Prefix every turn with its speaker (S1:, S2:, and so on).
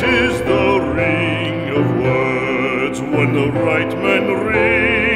S1: It is the ring of words when the right man rings.